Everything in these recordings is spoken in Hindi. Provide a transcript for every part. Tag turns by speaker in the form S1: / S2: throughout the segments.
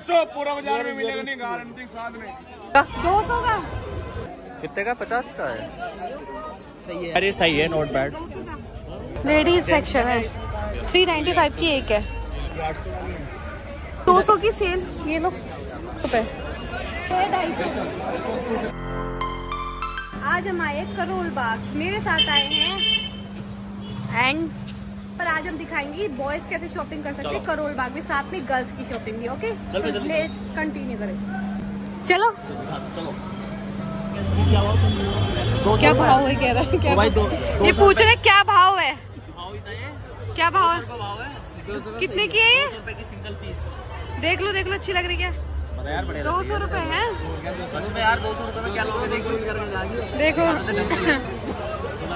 S1: डेढ़ सौ पूरा बाज़ार में मिलेगा नहीं गारंटी साथ में।
S2: दो सौ का?
S3: कितने का? पचास का है। सही है। अरे सही है नोट बैड
S2: लेडीज़ सेक्शन है। थ्री नाइन्टी फाइव की एक है। दो सौ की सेल ये लो। रुपए आज हम आए करोल बाग मेरे साथ आए हैं। एंड पर आज हम दिखाएँगे बॉयज़ कैसे शॉपिंग कर सकते हैं करोल बाग में साथ में गर्ल्स की शॉपिंग भी ओके कंटिन्यू करें। चलो। क्या भाव है कह रहा है क्या
S3: भाई दो
S2: ये पूछ रहे क्या भाव है? क्या भाव है? कितने की है ये?
S3: सिंगल पीस
S2: देख लो देख लो अच्छी लग रही है दो सौ रूपए है?
S3: सच में यार दो सौ रुपए में क्या लोगे देखो
S2: देखो।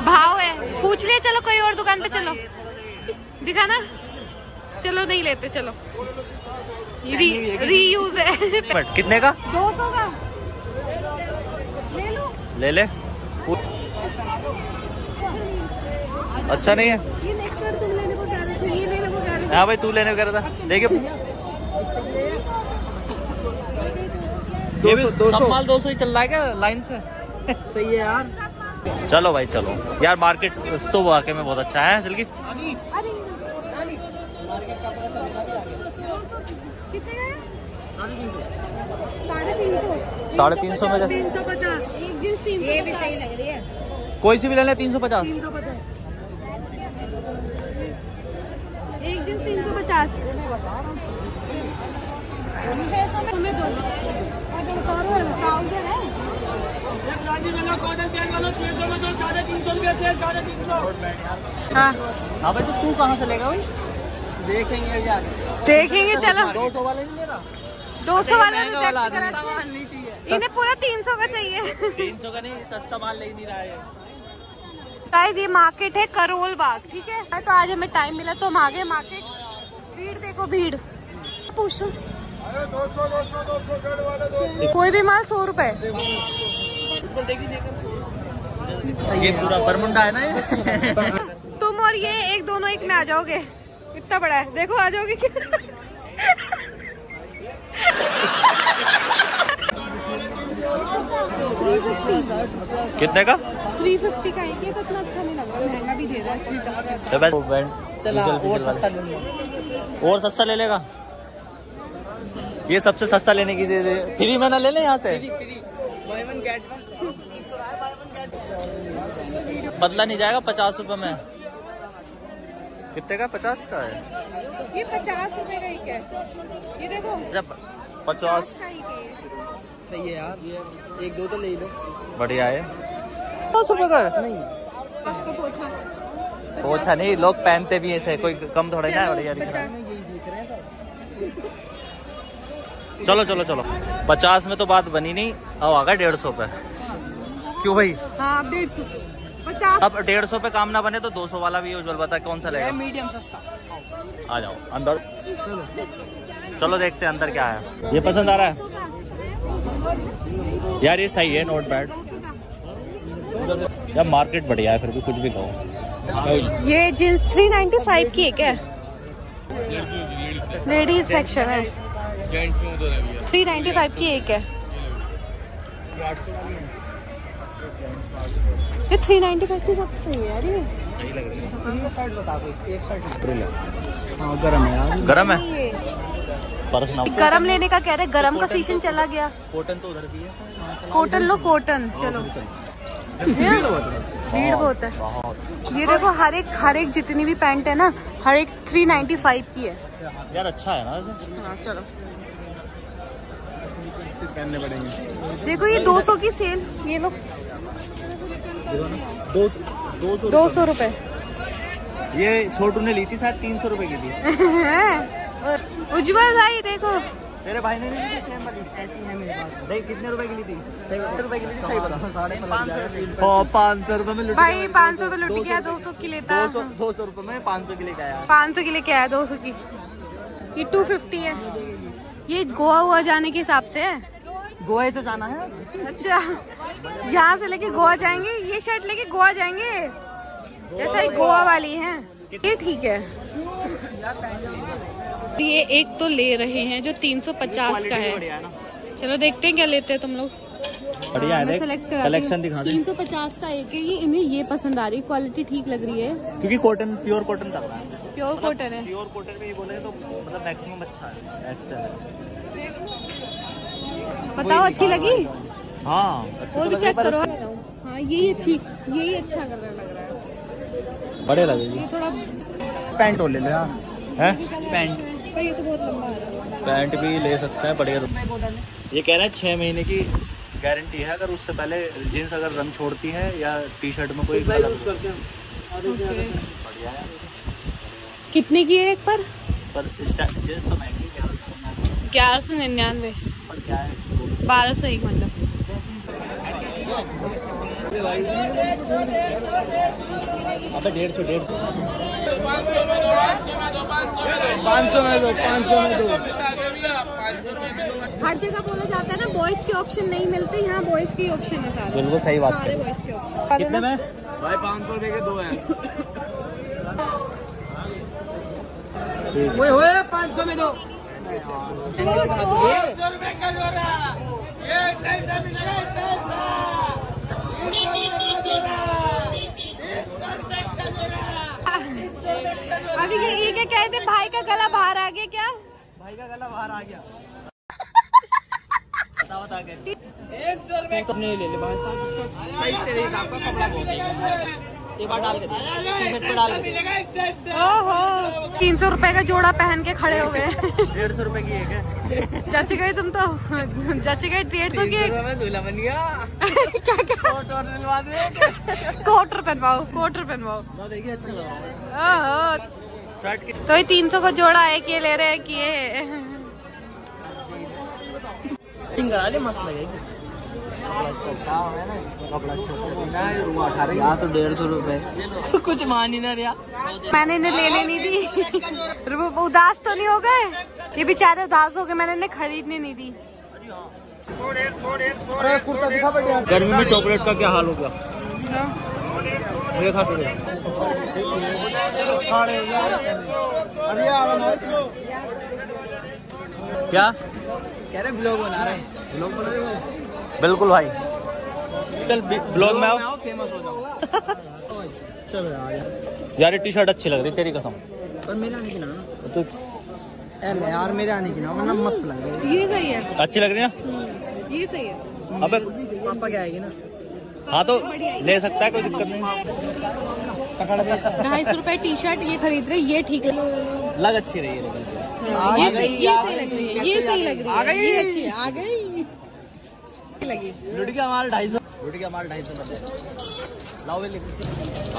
S2: भाव है। पूछ लिया चलो कोई और दुकान पे चलो। दिखा ना चलो नहीं लेते चलो। री रीयूज है।
S3: बट कितने का?
S2: दो सौ का। ले लो।
S3: ले ले। अच्छा नहीं है।
S2: ये नेक्स्ट बार तुम लेने को कह रहे थे ये लेने को कह रहे थे।
S3: हाँ भाई तू लेने को कह रहा था। देखिए सब माल दो सौ। ही चल रहा है क्या लाइन से?
S4: सही है यार।
S3: चलो भाई चलो। यार मार्केट तो वाकई में बहुत अच्छा है चल की।
S2: साढ़े तीन सौ।
S3: साढ़े तीन सौ में कैसे?
S2: तीन सौ पचास। एक जींस तीन ये भी सही लग रही है।
S3: कोई सी भी ले ले तीन सौ पचास।
S2: तीन सौ पचास। एक जींस तीन सौ पचास। छह सौ में तुम्हें दो ट्राउज़र है। हाँ।
S3: हाँ भाई तो तू कहाँ से लेगा भाई?
S4: देखेंगे
S2: देखेंगे चलो।
S3: दो सौ वाले नहीं ले रहा?
S2: दो सौ वाला
S4: चाहिए
S2: अच्छा। इन्हें पूरा तीन सौ का चाहिए।
S3: तीन सौ का नहीं सस्ता माल ले नहीं रहा है।
S2: गाइस ये मार्केट है करोल बाग ठीक है? तो आज हमें टाइम मिला तो हम आ गए मार्केट भीड़ देखो भीड़। पूछो।
S1: दो सौ दो सौ दो सौ दो
S2: कोई भी माल सौ रुपए।
S3: ये पूरा बरमुंडा है ना ये?
S2: तुम और ये एक दोनों एक में आ जाओगे। इतना बड़ा है। देखो आ जाओगे क्या?
S3: कितने का?
S2: थ्री फिफ्टी का एक। ये तो इतना अच्छा नहीं लग रहा। महँगा भी दे रहा है। थ्री फिफ्टी
S3: तो
S4: चला और सस्ता
S3: और सस्ता ले लेगा? ये सबसे सस्ता लेने की दे दे फ्री में ना ले ले यहाँ से?
S4: Free buy one get one
S3: बदला नहीं जाएगा पचास रुपए में। कितने का? पचास का है।
S2: ये पचास रुपए का एक है ये देखो।
S3: जब पचास।
S2: का एक है
S4: सही है यार ये एक दो तो ले लो।
S3: बढ़िया है। पचास रुपए का है?
S4: नहीं।
S2: आपका पोछा।
S3: पोछा नहीं लोग पहनते भी ऐसे कोई कम थोड़ा ना है, बढ़िया चलो चलो चलो। पचास में तो बात बनी नहीं अब आ गया डेढ़ सौ पे। क्यों भाई?
S2: हाँ डेढ़ सौ। पचास।
S3: अब डेढ़ सौ पे काम ना बने तो दो सौ वाला भी उज्जवल बता कौन सा लेगा?
S4: मीडियम सस्ता।
S3: आ जाओ अंदर। चलो देखते हैं अंदर क्या है। ये पसंद आ रहा है? यार ये सही है नोट बैड यार मार्केट बढ़िया है फिर भी कुछ भी कहो।
S2: ये जींस थ्री नाइन्टी फाइव की एक है लेडीज़ सेक्शन है।
S1: जेंट्स में उधर है भैया।
S2: थ्री नाइन्टी फाइव की एक है। ये थ्री नाइन्टी फाइव की सबसे सही है यार ये।
S3: सही लग रही है।
S4: एक शर्ट बता कोई एक शर्ट हाँ। गर्म है यार।
S3: गरम है? पर्स ना
S2: गरम लेने का कह रहे गरम का सीज़न चला गया।
S3: कॉटन तो उधर भी है।
S2: कॉटन लो कॉटन। चलो। भीड़ बहुत है। ये देखो हर एक हर एक जितनी भी पैंट है ना हर एक थ्री नाइन्टी फाइव की है।
S3: यार अच्छा है ना
S2: हाँ चलो।
S1: पहनने पड़ेंगे।
S2: देखो ये 200 की सेल ये लो।
S3: दो सौ
S2: रुपए।
S3: ये छोटू ने ली थी शायद तीन सौ रुपए की थी।
S2: उज्जवल भाई देखो।
S3: तेरे भाई ने नहीं ली थी सेम वाली?
S4: ऐसी है मेरे पास।
S3: नहीं कितने रुपए की ली थी? कितने रुपए की ली थी सही बता।
S4: साढ़े पाँच सौ
S3: हाँ पाँच सौ रुपए में
S2: भाई पाँच सौ पे लुट गया दो सौ की लेता।
S3: दो सौ दो सौ रुपए में पाँच सौ की लेके आया।
S2: पाँच सौ की लेके आया दो सौ की। ये टू फिफ्टी है। ये गोवा हुआ जाने के हिसाब से है।
S4: गोवा तो जाना है।
S2: अच्छा यहाँ से लेके गोवा जाएँगे ये शर्ट लेके गोवा जाएँगे? जैसा ही गोवा वाली है। ये ठीक है। ये एक तो ले रहे हैं जो 350 का है। चलो देखते हैं क्या लेते हैं तुम लोग।
S3: बढ़िया है
S2: करा
S3: कलेक्शन दिखा
S2: तीन सौ पचास का एक है ये इन्हें ये पसंद आ रही है क्वालिटी ठीक लग रही है।
S3: क्योंकि कॉटन प्योर कॉटन है
S2: प्योर कॉटन है।
S3: प्योर कॉटन में ये बोले तो मतलब मैक्सिमम अच्छा है।
S2: बताओ अच्छी लगी?
S3: हाँ
S2: और
S3: तो
S2: भी चेक करो। हाँ यही अच्छी यही अच्छा कलर लग रहा है।
S3: बड़े लगेगी
S2: ये थोड़ा
S4: पैंट और ले लो यार
S3: है?
S4: पैंट।
S2: ये तो बहुत लंबा है।
S3: पैंट भी ले सकते हैं बढ़िया। ये कह रहे हैं छह महीने की गारंटी है अगर उससे पहले जीन्स अगर रंग छोड़ती है या टी शर्ट में कोई बढ़िया
S2: ओके। कितने की है एक पर?
S3: पर जीन्स तो महँगी
S2: ग्यारह सौ निन्यानवे।
S3: है
S2: बारह सौ एक मतलब।
S3: अबे डेढ़ सौ डेढ़ सौ।
S4: पाँच सौ में दो पाँच सौ में दो।
S2: हर जगह बोला जाता है ना बॉयज़ के ऑप्शन नहीं मिलते यहाँ बॉयज़ के ऑप्शन है सारे।
S3: बिल्कुल सही बात
S2: सारे
S3: है।
S2: बॉयज़ के ऑप्शन
S3: कितने में?
S1: भाई पाँच सौ रुपए के दो हैं।
S4: ओए ओए पाँच सौ में दो।
S2: अभी ये ये क्या कह रहे थे? भाई का गला बाहर आ गया क्या?
S3: भाई का गला बाहर आ गया। बता बता के
S4: ले ले भाई साहब। साइज़ तेरे हिसाब का कपड़ा बहुत डाल के पे डाल के
S2: तीन सौ रूपए का जोड़ा पहन के खड़े हो गए।
S3: डेढ़ सौ रुपए की एक है।
S2: जच गए तुम तो। जच गए डेढ़ सौ की एक।
S4: दूल्हा बन गया।
S2: क्या क्या?
S4: कोट और दिलवा
S2: कोटर पहनवाओ कोटर पहनवाओ।
S3: देखिए अच्छा लगा।
S2: तो ये तीन सौ का जोड़ा है कि ये ले रहे हैं कि ये?
S4: मस्त लगेगी। यहाँ तो डेढ़ सौ रूपए। कुछ मान ही ना रहा।
S2: मैंने इन्हें ले लेनी थी वो उदास तो नहीं हो गए? ये बेचारे उदास हो गए मैंने इन्हें खरीदने नहीं दी।
S4: दिखा
S3: गर्मी में चॉकलेट का क्या हाल होगा मुझे खा तो दे।
S4: अभी आवा ना
S3: क्या?
S4: कह रहे ब्लॉग बना रहे हैं। ब्लॉग बना रहे हो?
S3: बिल्कुल भाई। चल ब्लॉग में आओ।
S4: फ़ेमस हो जाओ। चलो यार
S3: यार ये टी शर्ट अच्छी लग रही तेरी कसम।
S4: पर मेरे आने की ना।
S3: तो
S4: अरे यार मेरे आने की ना वरना मस्त लग रही है।
S2: ये सही है।
S3: अच्छी लग रही है ना?
S2: ये सही है।
S3: अबे
S4: पापा क्या आएगी ना?
S3: हाँ तो ले सकता है कोई दिक्कत नहीं।
S2: ढाई सौ रूपए टी शर्ट ये खरीद रहे ये ठीक लग
S3: लग अच्छी रही है लेकिन।
S2: हाँ, ये सही लग रही है ये सही लग रही है। ये अच्छी आ गई। लगी।
S3: लुट का माल ढाई सौ। लुट का माल ढाई सौ का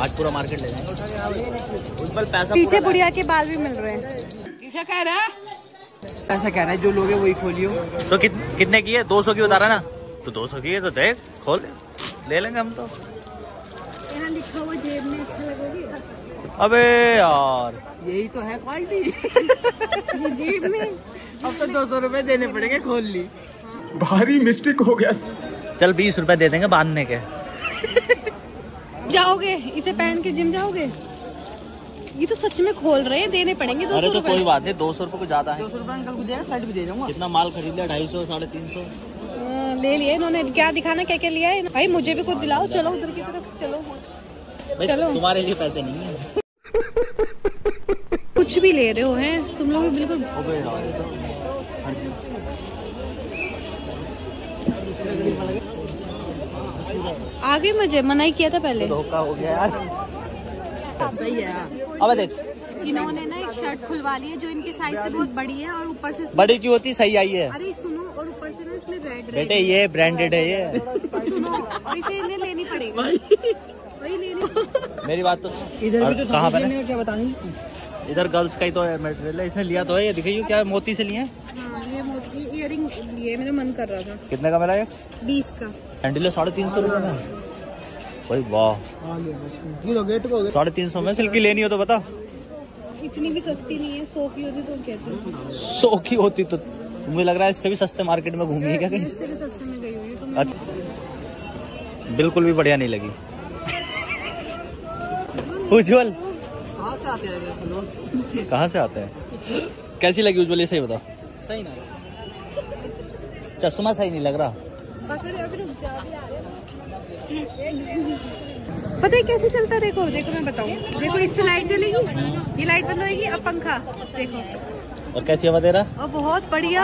S3: आज पूरा मार्केट ले जाएँगे। पैसा
S2: पीछे बुढ़िया के बाल भी मिल रहे हैं। क्या कह रहा है?
S4: ऐसा कहना है जो लोग है वही खोलियो।
S3: तो कित, कितने की है? दो सौ की बता रहा ना? तो दो सौ की है तो देख खोल। ले लेंगे हम तो।
S2: यहाँ लिखा हुआ जेब में अच्छा लगेगी?
S3: अबे यार।
S4: यही तो है क्वालिटी
S2: जेब में।
S4: अब तो दो सौ रूपए देने पड़ेंगे खोल ली।
S1: भारी मिस्टेक हो गया।
S3: चल बीस रुपए दे देंगे बांधने के।
S2: जाओगे? इसे पहन के जिम जाओगे? ये तो सच में खोल रहे हैं देने पड़ेंगे दो
S3: अरे
S2: सौ
S3: तो कोई बात नहीं दो सौ रुपए को ज़्यादा है।
S4: दो सौ रूपए अंकल को देगा शर्ट भी दे जाऊँगा।
S3: कितना माल खरीद लिया ढाई सौ साढ़े तीन सौ।
S2: हाँ, ले लिया इन्होंने क्या दिखाना क्या क्या लिया है? भाई मुझे भी कुछ दिलाओ चलो उधर की तरफ़ चलो। चलो।
S3: तुम्हारे लिए पैसे नहीं है।
S2: कुछ भी ले रहे हो हैं? तुम लोग भी बिल्कुल
S3: अबे यार
S2: आगे मुझे मना ही किया था पहले।
S3: धोखा हो गया यार।
S4: सही है यार।
S3: अबे देख।
S2: इन्होंने ना एक शर्ट खुलवा ली है जो इनके साइज़ से बहुत बड़ी है और ऊपर से
S3: बड़ी क्यों होती? सही आई है।
S2: अरे सुनो और ऊपर से ना इसमें रेड
S3: बेटे ये ब्रांडेड है ये।
S2: सुनो इसे इन्हें लेनी पड़ेगी। वही लेनी
S3: मेरी बात तो
S4: इधर भी तो
S3: कहाँ पे
S4: समझ क्या बतानी
S3: इधर गर्ल्स का ही तो मटेरियल है इसने लिया तो है। ये दिखाइए क्या? मोती से लिए हैं?
S2: हाँ? इयर ये मेरा मन कर रहा था।
S3: कितने का मेरा ये?
S2: बीस का।
S3: हैंडल साढ़े तीन सौ रुपये में। भाई वाह।
S4: किलो गेट को
S3: साढ़े तीन सौ में सिल्की लेनी हो तो बता।
S2: इतनी भी सस्ती नहीं है सौ की होती तो कहती हूँ।
S3: सौ की होती तो मुझे लग रहा है इससे भी सस्ते मार्केट में घूमी है क्या कहीं?
S2: इससे भी सस्ते में गई हुई है तो
S3: अच्छा। बिल्कुल भी बढ़िया नहीं लगी। उज्जवल।
S4: कहाँ से आते हैं?
S3: कहाँ से आते हैं? कैसी लगी उज्जवल? ये सही बताओ।
S4: सही ना
S3: चश्मा सही नहीं लग रहा।
S2: पता है कैसे चलता देखो देखो मैं बताऊँ। देखो इससे लाइट चलेगी ये लाइट बंद होगी अब पंखा। देखो।
S3: और कैसी हवा दे रहा?
S2: और बहुत बढ़िया।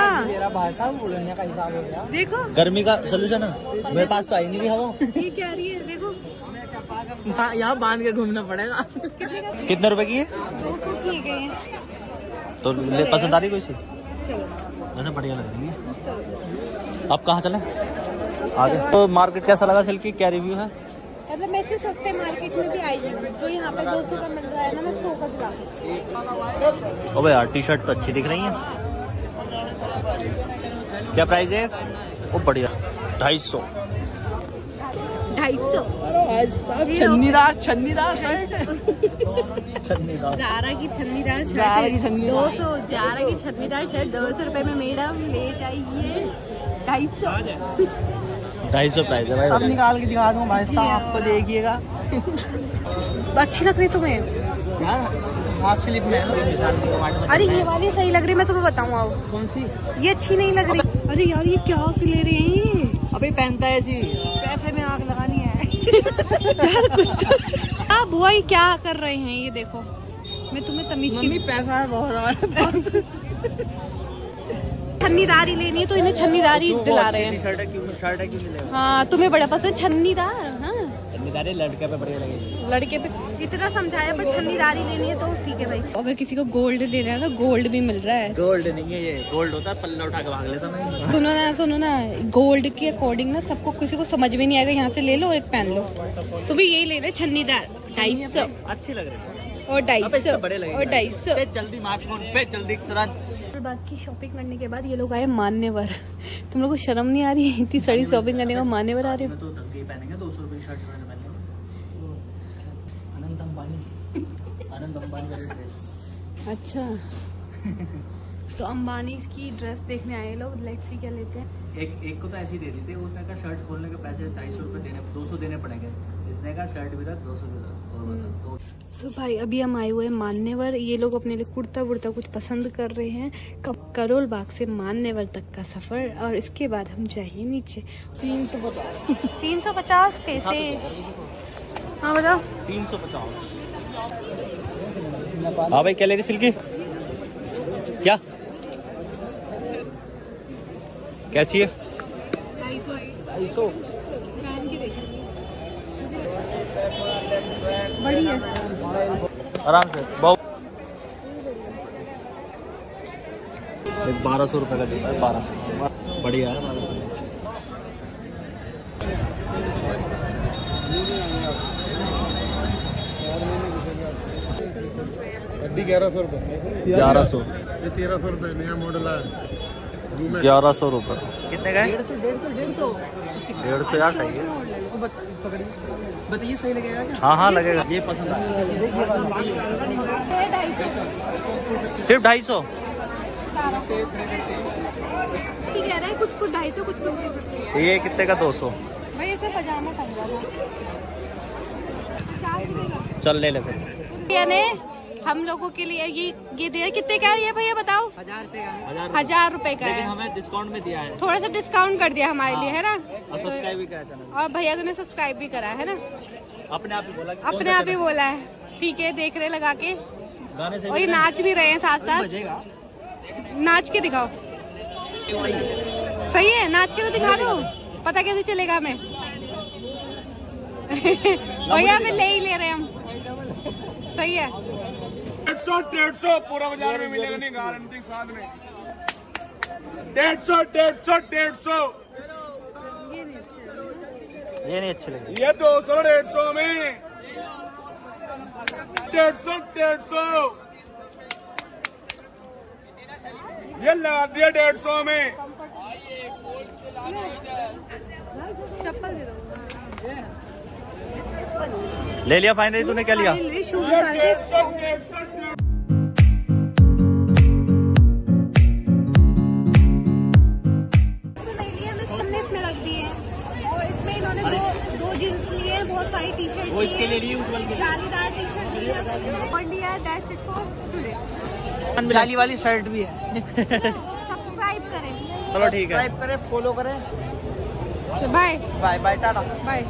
S4: साहब बोलने का हिसाब हो गया
S2: देखो।
S3: गर्मी का सोल्यूशन है। मेरे पास तो आई नहीं रही हवा।
S2: ये क्या रही है? देखो।
S4: हाँ, यहाँ बाँध के घूमना पड़ेगा।
S3: कितने रुपए की है?
S2: हैं।
S3: तो पसंद आ रही कोई सी? वैसे बढ़िया लग रही है। अब कहाँ चले? आगे। तो मार्केट कैसा लगा सिल्की क्या रिव्यू है?
S2: मतलब मैं इससे सस्ते मार्केट में भी आई हूँ जो यहाँ पर दो सौ का मिल रहा है ना मैं सौ का दिला
S3: ओ यार टी शर्ट तो अच्छी दिख रही है। क्या प्राइस है? वो बढ़िया। ढाई सौ।
S2: ढाई सौ।
S4: छन्नीदार छन्नीदार शर्ट
S2: जारा की छन्नीदार शर्ट
S4: जारा की छन्नीदार।
S2: दो सौ जारा की छन्नीदार शर्ट दो सौ रुपए में मैडम ले जाइए। ढाई सौ।
S3: ढाई सौ प्राइस है
S4: सब
S3: भाई
S4: निकाल के दिखा दूँ भाई साहब आपको देखिएगा।
S2: अच्छी लग रही तुम्हें?
S4: हाफ़ स्लिप में
S2: अरे ये वाली सही लग रही मैं तुम्हें बताऊँ अब
S4: कौन सी?
S2: ये अच्छी नहीं लग रही। अरे यार ये क्या ले रहे हैं?
S4: अभी पहनता है। ऐसी
S2: पैसे में आग लगानी है। यार कुछ हाँ बुआ ये क्या कर रहे हैं ये देखो। मैं तुम्हें तमीज
S4: मम्मी
S2: की
S4: पैसा है बहुत हमारे
S2: छन्नीदारी लेनी है तो इन्हें छन्नीदारी दिला रहे हैं।
S3: शर्ट है क्यों शर्ट है क्यों
S2: हाँ तुम्हें बड़ा पसंद छन्नीदार हाँ।
S3: लड़के पे बढ़िया लगेगी।
S2: लड़के पे इतना समझाया पर छन्नीदारी लेनी है तो ठीक है भाई। अगर किसी को गोल्ड लेना है तो गोल्ड भी मिल रहा है।
S3: गोल्ड नहीं है ये गोल्ड होता है पल्ला उठा के भाग लेता मैं।
S2: सुनो ना सुनो ना गोल्ड के अकॉर्डिंग ना सबको किसी को समझ में नहीं आएगा यहाँ से ले लो और एक पहन लो। तो भी यही लेना है छन्नीदार ढाई सौ।
S3: अच्छी लग रही है।
S2: और ढाई सौ और ढाई सौ।
S3: जल्दी पे जल्दी तुरंत।
S2: बाकी शॉपिंग करने के बाद ये लोग आए मान्यवर। तुम लोग को शर्म नहीं आ रही? है इतनी सड़ी शॉपिंग करने का मान्यवर आ रहे हो
S3: तो ढंग की पहनेंगे दो सौ रुपए की शर्ट मैंने पहनी अनंत अंबानी अनंत अंबानी वाली ड्रेस
S2: अच्छा। तो अंबानी की ड्रेस देखने आए लोग लेट्स सी क्या लेते हैं।
S3: एक एक को तो ऐसे ही दे दी थी उसने कहा शर्ट खोलने के पैसे ढाई सौ रुपए देने दो सौ देने पड़ेंगे। इसने कहा शर्ट भी दो सौ तो
S2: सो भाई अभी हम आए हुए हैं मान्यवर ये लोग अपने लिए कुर्ता वुर्ता कुछ पसंद कर रहे हैं कब करोल बाग से मान्यवर तक का सफ़र और इसके बाद हम जाइए नीचे।
S4: तीन सौ पचास।
S2: तीन सौ पचास पैसे। हाँ बताओ।
S3: तीन सौ पचास। हाँ भाई क्या ले रही सिल्की? क्या? कैसी है?
S2: बड़ी है
S3: आराम से। बहुत बारह सौ रुपये का देता है। बारह सौ। बढ़िया है।
S1: गड्डी ग्यारह सौ रुपये
S3: ग्यारह सौ।
S1: ये तेरह सौ रुपये नया मॉडल है
S3: ग्यारह सौ रुपए। कितने का
S4: डेढ़ सौ डेढ़ सौ डेढ़ सौ।
S3: डेढ़ सौ यार सही है।
S4: तो बत- पकड़िए। बताइए सही लगेगा क्या?
S3: हाँ हाँ लगेगा। ये पसंद आया। सिर्फ़ ढाई सौ।
S2: ठीक है कुछ कुछ ढाई सौ कुछ कुछ
S3: ये कितने का? दो सौ।
S2: भाई इसमें पजामा टंग
S3: चल ले ले फिर।
S2: हम लोगों के लिए ये ये दिया कितने का है ये भैया बताओ?
S4: हज़ार रुपये का
S3: हज़ार
S2: हज़ार रुपए का है।
S3: हमें डिस्काउंट में दिया है।
S2: थोड़ा सा डिस्काउंट कर दिया हमारे लिए है। ना?
S3: और सब्सक्राइब भी चैनल
S2: और भैया ने सब्सक्राइब भी करा है ना?
S3: अपने आप ही बोला
S2: अपने आप ही बोला है। ठीक है देख रहे लगा के।
S3: channel? गाने से
S2: और ये नाच भी रहे हैं साथ साथ नाच के दिखाओ। सही है नाच के तो दिखा दो। पता कैसे चलेगा हमें? भैया फिर ले ही ले रहे हैं हम। सही है।
S1: डेढ़ सौ डेढ़ सौ पूरा बाज़ार में मिलेगा नहीं गारंटी के साथ में। डेढ़ सौ डेढ़ सौ डेढ़ सौ।
S3: ये नहीं अच्छे लगे
S1: ये दो सौ डेढ़ सौ में। डेढ़ सौ डेढ़ सौ। ये लगा दिया डेढ़ सौ में।
S2: चप्पल दे दो।
S3: ले लिया फाइनली तूने क्या लिया?
S2: टुडे
S4: जाली वाली शर्ट भी है।
S2: सब्सक्राइब करें।
S3: चलो ठीक है।
S4: सब्सक्राइब करें फॉलो करें।
S2: Bye
S4: bye bye tata.
S2: Bye